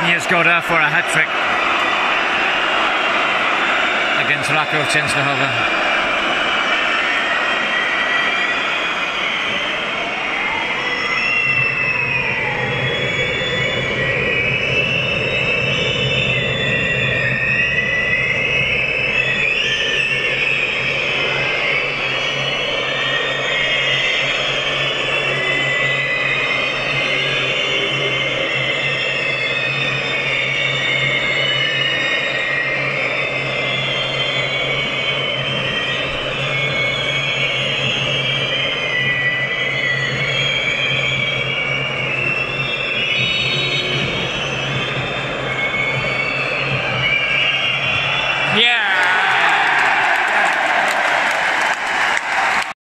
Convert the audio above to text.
He's got Goda for a hat trick against Rakov Częstochowa.